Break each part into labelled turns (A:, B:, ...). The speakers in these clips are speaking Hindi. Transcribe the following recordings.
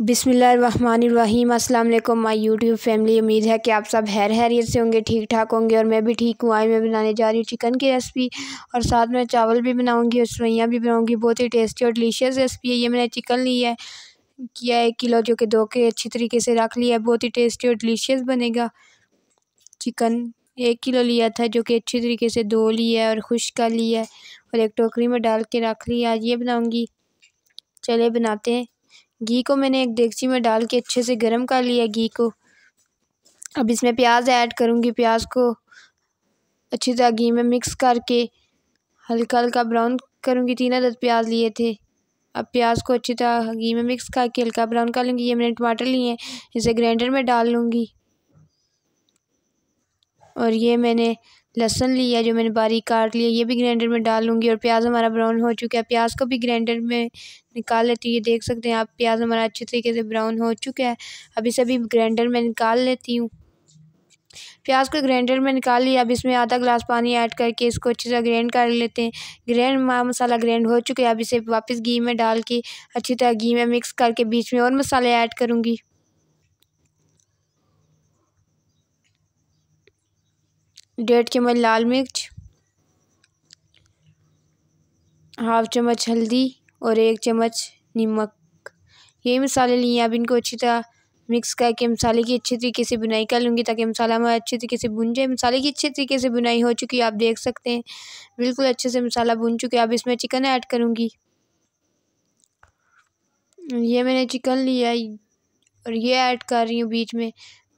A: बिसमीम वालेकुम माय यूट्यूब फैमिली। उम्मीद है कि आप सब हैर हैरियत से होंगे ठीक ठाक होंगे और मैं भी ठीक हूँ। आज मैं बनाने जा रही हूँ चिकन की रेसिपी और साथ में चावल भी बनाऊँगी और सवैयाँ भी बनाऊँगी। बहुत ही टेस्टी और डिलीशियस रेसिपी है ये। मैंने चिकन ली है, किया एक किलो जो कि धो के अच्छी तरीके से रख लिया है। बहुत ही टेस्टी और डिलीशियस बनेगा। चिकन एक किलो लिया था जो कि अच्छी तरीके से धो लिया है और खुश कर लिया है और एक टोकरी में डाल के रख लिया। आज ये बनाऊँगी। चले बनाते हैं। घी को मैंने एक डेगची में डाल के अच्छे से गर्म कर लिया घी को। अब इसमें प्याज ऐड करूँगी प्याज को। अच्छी तरह घी में मिक्स करके हल्का हल्का ब्राउन करूँगी। तीन अदद प्याज लिए थे। अब प्याज को अच्छी तरह घी में मिक्स करके हल्का ब्राउन कर लूँगी। ये मैंने टमाटर लिए हैं। इसे ग्राइंडर में डाल लूँगी। और ये मैंने लहसुन लिया, जो मैंने बारीक काट लिया, ये भी ग्राइंडर में डाल लूँगी और प्याज हमारा ब्राउन हो चुका है। प्याज को भी ग्राइंडर में निकाल लेती हूँ, ये देख सकते हैं आप, प्याज हमारा अच्छे तरीके से ब्राउन हो चुका है। अब इसे भी ग्राइंडर में निकाल लेती हूँ। प्याज को ग्राइंडर में निकाल लिया, अब इसमें आधा ग्लास पानी ऐड करके इसको अच्छी तरह ग्राइंड कर लेते हैं। ग्रैंड मसाला ग्राइंड हो चुका है, अब इसे वापस घी में डाल के अच्छी तरह घी में मिक्स करके बीच में और मसाले ऐड करूँगी। डेढ़ चम्मच लाल मिर्च, हाफ़ चम्मच हल्दी और एक चम्मच नमक। ये मसाले लिए अब इनको अच्छी तरह मिक्स करके मसाले की अच्छी तरीके से बुनाई कर लूँगी ताकि मसाला हमारा अच्छी तरीके से बुन जाए। मसाले की अच्छी तरीके से बुनाई हो चुकी है, आप देख सकते हैं। बिल्कुल अच्छे से मसाला बुन चुके अब इसमें चिकन ऐड करूँगी। ये मैंने चिकन लिया और ये ऐड कर रही हूँ बीच में।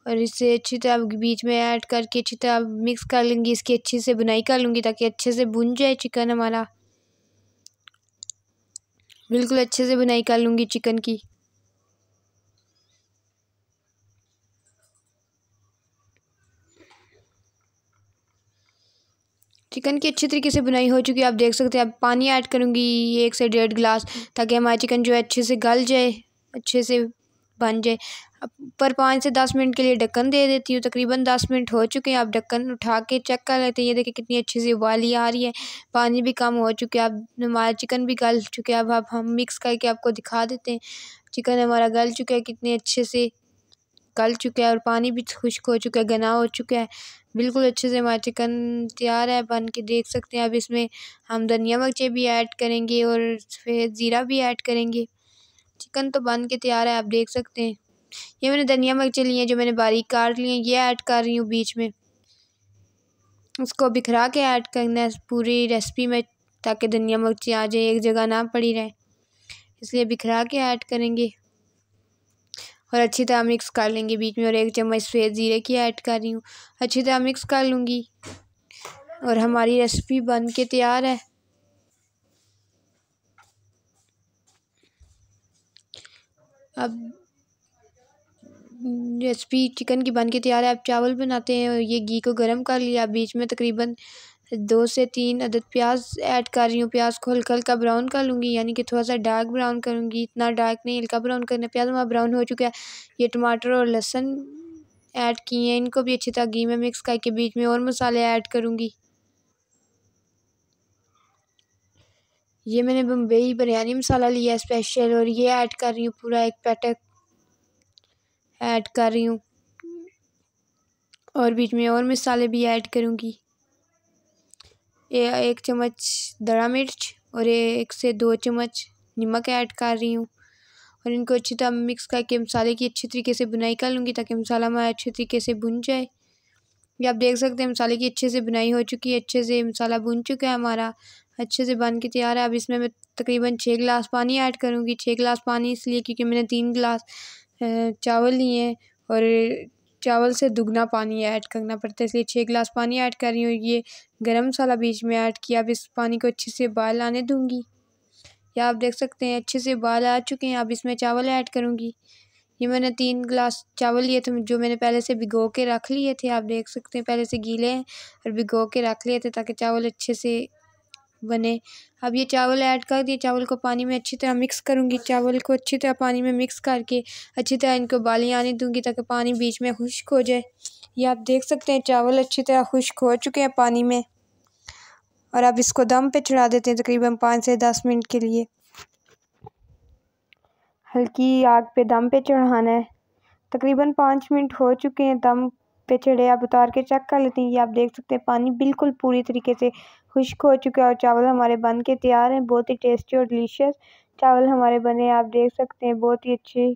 A: और इसे अच्छी तरह बीच में ऐड करके अच्छी तरह मिक्स कर लूँगी, इसकी अच्छी से बुनाई कर लूँगी ताकि अच्छे से बुन जाए चिकन हमारा। बिल्कुल अच्छे से बुनाई कर लूँगी चिकन की। चिकन की अच्छी तरीके से बुनाई हो चुकी है, आप देख सकते हैं। अब पानी ऐड करूँगी एक से डेढ़ गिलास, ताकि हमारा चिकन जो है अच्छे से गल जाए, अच्छे से बन जाए। पर पाँच से दस मिनट के लिए ढक्कन दे देती हूँ, तकरीबन दस मिनट हो चुके हैं। आप ढक्कन उठा के चेक कर लेते हैं। ये देखिए कितनी अच्छी सी उबाली आ रही है। पानी भी कम हो चुके अब हमारा चिकन भी गल चुके हैं। अब आप, हम मिक्स करके आपको दिखा देते हैं। चिकन हमारा गल चुका है। कितने अच्छे से गल चुका है और पानी भी खुश्क हो चुका है गना हो चुका है। बिल्कुल अच्छे से हमारा चिकन तैयार है। बन के देख सकते हैं। अब इसमें हम धनिया मिर्चें भी ऐड करेंगे और फिर ज़ीरा भी ऐड करेंगे। चिकन तो बन के तैयार है, आप देख सकते हैं। ये मैंने धनिया मिर्चें ली हैं, जो मैंने बारीक काट ली हैं, ये ऐड कर रही हूँ बीच में। उसको बिखरा के ऐड करना है पूरी रेसिपी में, ताकि धनिया मिर्ची आ जाए, एक जगह ना पड़ी रहे। इसलिए बिखरा के ऐड करेंगे। और अच्छी तरह मिक्स कर लेंगे बीच में, और एक चम्मच सफ़ेद ज़ीरे की ऐड कर रही हूँ। अच्छी तरह मिक्स कर लूँगी। और हमारी रेसिपी बन के तैयार है। अब रेसिपी चिकन की बन के तैयार है। आप चावल बनाते हैं और ये घी को गर्म कर लिया। बीच में तकरीबन दो से तीन अदद प्याज ऐड कर रही हूँ। प्याज को हल्का हल्का ब्राउन कर लूँगी, यानी कि थोड़ा सा डार्क ब्राउन करूँगी। इतना डार्क नहीं, हल्का ब्राउन करना, प्याज हमारा ब्राउन हो चुका है। ये टमाटर और लहसुन ऐड किए हैं। इनको भी अच्छी तरह घी में मिक्स करके बीच में और मसाले ऐड करूँगी। ये मैंने बम्बई बिरयानी मसाला लिया स्पेशल और ये ऐड कर रही हूँ पूरा एक पैटक ऐड कर रही हूँ। और बीच में और मसाले भी ऐड करूँगी। एक चम्मच दड़ा मिर्च और एक से दो चम्मच नमक ऐड कर रही हूँ। और इनको अच्छी तरह मिक्स करके मसाले की अच्छी तरीके से बुनाई कर लूँगी ताकि मसाला हमारा अच्छे तरीके से भुन जाए। ये आप देख सकते हैं, मसाले की अच्छे से बुनाई हो चुकी है, अच्छे से मसाला बुन चुका है हमारा, अच्छे से बन के तैयार है। अब इसमें मैं तकरीबन छः गिलास पानी ऐड करूँगी। छः गिलास पानी इसलिए क्योंकि मैंने तीन गिलास चावल लिए हैं और चावल से दुगना पानी ऐड करना पड़ता है, इसलिए छः गिलास पानी ऐड कर रही हूँ। ये गरम मसाला बीच में ऐड किया, अब इस पानी को अच्छे से बाल आने दूँगी। या आप देख सकते हैं, अच्छे से बाल आ चुके हैं, अब इसमें चावल ऐड करूँगी। ये मैंने तीन गिलास चावल लिए थे, जो मैंने पहले से भिगो के रख लिए थे। आप देख सकते हैं, पहले से गीले हैं और भिगो के रख लिए थे ताकि चावल अच्छे से बने। अब ये चावल ऐड कर दिए, चावल को पानी में अच्छी तरह मिक्स करूँगी। चावल को अच्छी तरह पानी में मिक्स करके अच्छी तरह इनको बाली आने दूँगी ताकि पानी बीच में खुश्क हो जाए। ये आप देख सकते हैं, चावल अच्छी तरह खुश्क हो चुके हैं पानी में। और अब इसको दम पे चढ़ा देते हैं तकरीबन पाँच से दस मिनट के लिए। हल्की आग पे दम पे चढ़ाना है। तकरीबन पाँच मिनट हो चुके हैं दम पे चढ़े। आप उतार के चेक कर लेते हैं। ये आप देख सकते हैं, पानी बिल्कुल पूरी तरीके से खुश्क हो चुका है और चावल हमारे बन के तैयार हैं। बहुत ही टेस्टी और डिलीशियस चावल हमारे बने आप देख सकते हैं, बहुत ही अच्छे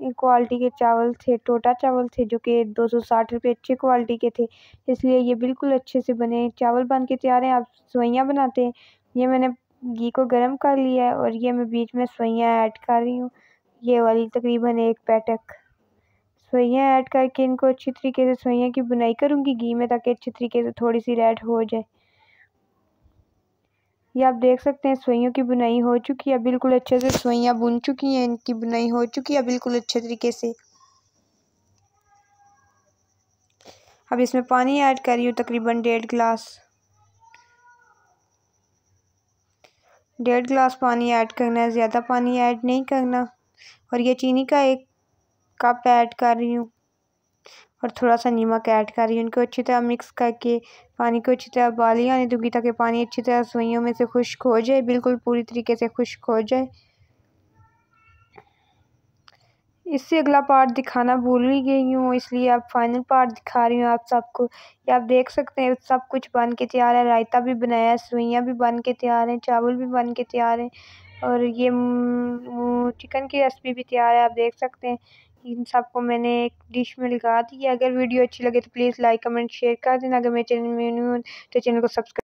A: क्वालिटी के चावल थे, टोटा चावल थे, जो कि दो सौ साठ रुपये अच्छी क्वालिटी के थे। इसलिए ये बिल्कुल अच्छे से बने चावल बन के तैयार हैं। आप सवैयाँ बनाते हैं। ये मैंने घी को गर्म कर लिया है और ये मैं बीच में सवैयाँ ऐड कर रही हूँ। ये वाली, तकरीबन एक पैटक। सोइयाँ ऐड करके इनको अच्छी तरीके से सवैयाँ की बुनाई करूँगी घी में ताकि अच्छी तरीके से थोड़ी सी रेड हो जाए। ये आप देख सकते हैं, सोइयों की बुनाई हो चुकी है, बिल्कुल अच्छे से सवैयाँ बुन चुकी हैं, इनकी बुनाई हो चुकी है, बिल्कुल अच्छे तरीके से। अब इसमें पानी ऐड कर रही हूँ, तकरीबन डेढ़ गिलास। डेढ़ गिलास पानी ऐड करना है, ज़्यादा पानी ऐड नहीं करना। और ये चीनी का एक कप ऐड कर रही हूँ। और थोड़ा सा नमक ऐड कर रही हूँ। इनको अच्छी तरह मिक्स करके, पानी को अच्छी तरह उबाली आने दूँगी ताकि पानी अच्छी तरह सुइयों में से खुश्क हो जाए, बिल्कुल पूरी तरीके से खुश्क हो जाए। इससे अगला पार्ट दिखाना भूल ही गई हूँ, इसलिए अब फाइनल पार्ट दिखा रही हूँ आप सबको। ये आप देख सकते हैं, सब कुछ बन के तैयार है। रायता भी बनाया है, सुइयाँ भी बन के तैयार हैं, चावल भी बन के तैयार हैं। और ये चिकन की रेसिपी भी तैयार है, आप देख सकते हैं। इन सबको मैंने एक डिश में लगा दी अगर वीडियो अच्छी लगे तो प्लीज़ लाइक कमेंट शेयर कर देना। अगर मेरे चैनल में न्यू तो चैनल को सब्सक्राइब